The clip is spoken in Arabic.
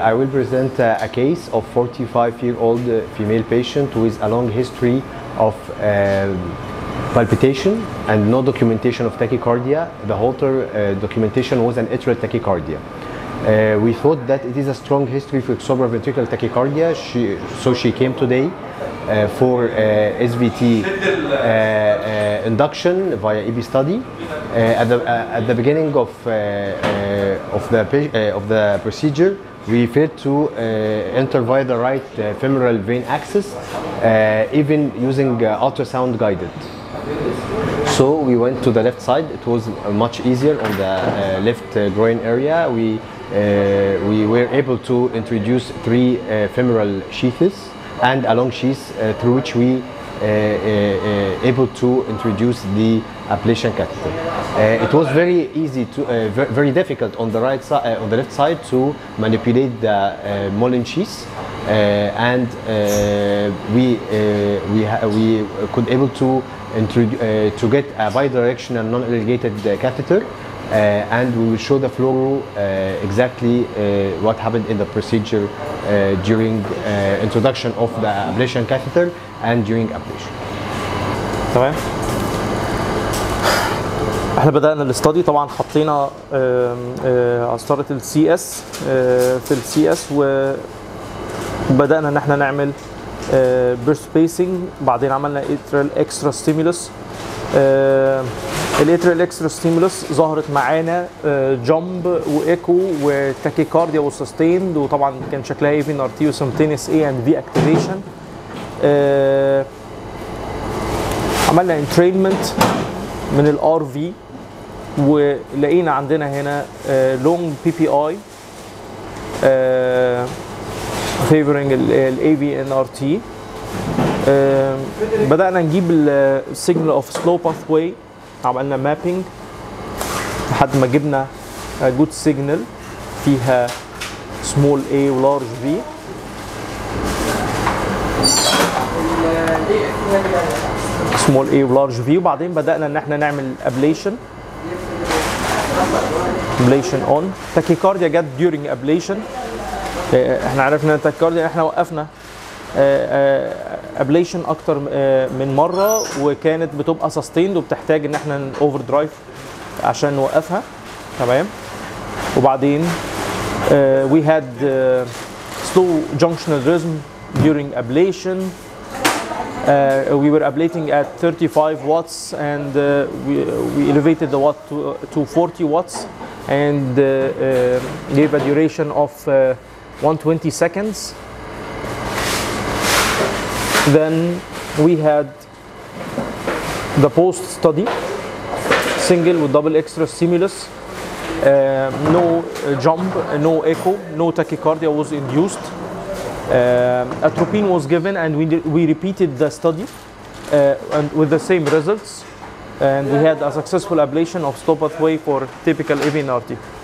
I will present uh, a case of 45-year-old uh, female patient with a long history of uh, palpitation and no documentation of tachycardia. The Holter uh, documentation was an atrial tachycardia. Uh, we thought that it is a strong history for supraventricular tachycardia, she, so she came today uh, for uh, SVT uh, uh, induction via EB study. Uh, at, the, uh, at the beginning of, uh, uh, of, the, uh, of the procedure, we failed to uh, enter via the right uh, femoral vein axis, uh, even using uh, ultrasound guided. So we went to the left side. It was uh, much easier on the uh, left uh, groin area. We uh, we were able to introduce three uh, femoral sheaths and a long sheath uh, through which we uh, uh, uh, able to introduce the ablation catheter. Uh, it was very easy to uh, very difficult on the right side uh, on the left side to manipulate the uh, sheath. Uh, and uh, we uh, we we could able to uh, to get a bidirectional non-irrigated uh, catheter uh, and we will show the fluoro uh, exactly uh, what happened in the procedure uh, during uh, introduction of the ablation catheter and during ablation. تمام إحنا بدأنا الاستادي طبعا حطينا آه، قسطرة السي اس في ال CS وبدأنا ان إحنا نعمل burst pacing بعدين عملنا atrial extra stimulus ال atrial extra stimulus ظهرت معانا jump و echo و tachycardia was sustained وطبعا كان شكلها AVNRT with simultaneous A and V activation عملنا entrainment من ال RV ولقينا عندنا هنا لونج بي بي اي فيفرنج الاي في ان ار تي بدأنا نجيب ال signal of slow pathway عملنا mapping لحد ما جبنا good signal فيها small A و large V small A و large V وبعدين بدأنا إن إحنا نعمل ablation ablation on tachycardia جت during ablation إحنا عرفنا ال tachycardia إحنا وقفنا. ablation أكتر آه، من مره وكانت بتبقى sustained وبتحتاج ان إحنا overdrive عشان نوقفها تمام وبعدين uh, had uh, slow junctional rhythm during ablation uh, we were ablating at 35 watts and uh, we, we elevated the watt to, to 40 watts and uh, uh, gave a duration of uh, 120 seconds. Then we had the post study, single with double extra stimulus, uh, no uh, jump, no echo, no tachycardia was induced. Uh, atropine was given and we, we repeated the study uh, and with the same results and we had a successful ablation of slow pathway for typical AV NRT.